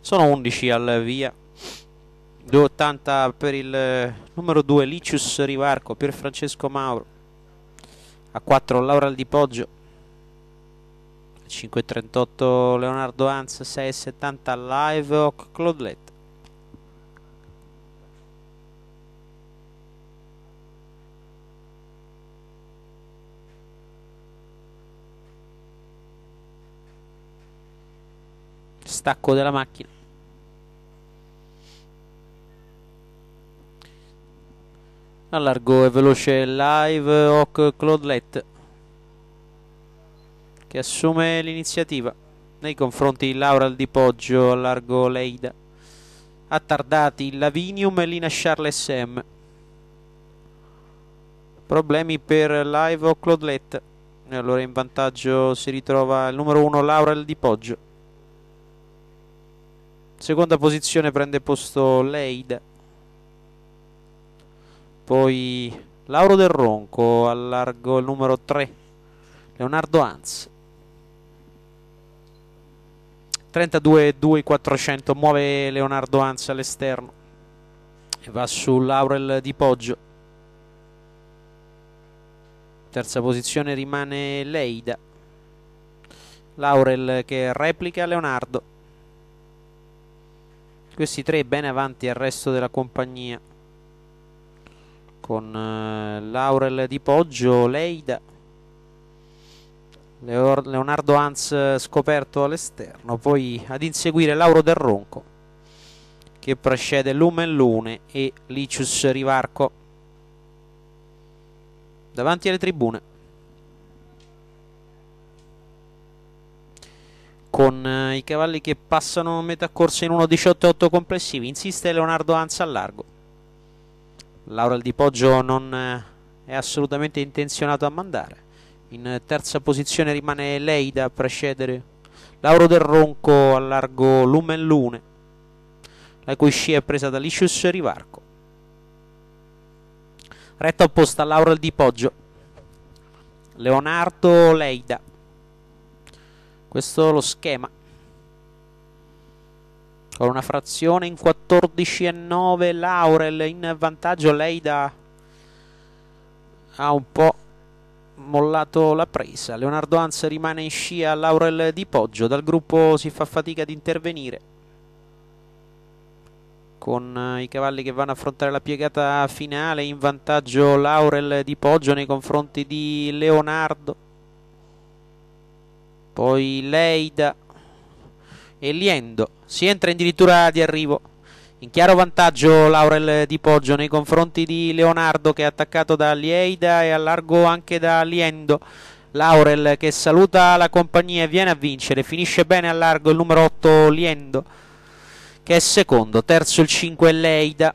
Sono 11 al via. 2,80 per il numero 2 Licius Rivarco, Pier Francesco Mauro. A 4 Laura Di Poggio. 5,38 Leonardo Hans, 6,70 Live Oak Claudelet. Stacco della macchina. A largo e veloce Live Oak Claudelet che assume l'iniziativa nei confronti di Laura di Poggio a largo Leida. Attardati Lavinium e Lina Charles SM. Problemi per Live o Claudelet. E allora in vantaggio si ritrova il numero 1 Laurel di Poggio. Seconda posizione prende posto Leida. Poi Lauro del Ronco al largo il numero 3 Leonardo Hans. 32 2 400 muove Leonardo Hans all'esterno e va su Laurel di Poggio terza posizione rimane Leida Laurel che replica Leonardo questi tre bene avanti al resto della compagnia. Con eh, Laurel di Poggio Leida Leonardo Hans scoperto all'esterno, poi ad inseguire Lauro Del Ronco che precede Lumen Lune e Licius Rivarco. Davanti alle tribune. Con eh, i cavalli che passano metà corsa in 1.18.8 complessivi insiste Leonardo Hans al largo Laurel di Poggio non eh, è assolutamente intenzionato a mandare in terza posizione rimane Leida a precedere Lauro del Ronco a largo Lumen Lune, la cui scia è presa da Licius Rivarco. Retta opposta a Lauro di Poggio, Leonardo Leida. Questo è lo schema. Con una frazione in 14 e 9 Laurel in vantaggio Leida ha un po' mollato la presa. Leonardo Hans rimane in scia Laurel di Poggio. Dal gruppo si fa fatica ad intervenire. Con eh, i cavalli che vanno a affrontare la piegata finale, in vantaggio Laurel di Poggio nei confronti di Leonardo. Poi Leida e Liendo. Si entra addirittura di arrivo in chiaro vantaggio Laurel di Poggio nei confronti di Leonardo che è attaccato da Lieida e a largo anche da Liendo. Laurel che saluta la compagnia e viene a vincere, finisce bene a largo il numero 8 Liendo che è secondo, terzo il 5 Leida.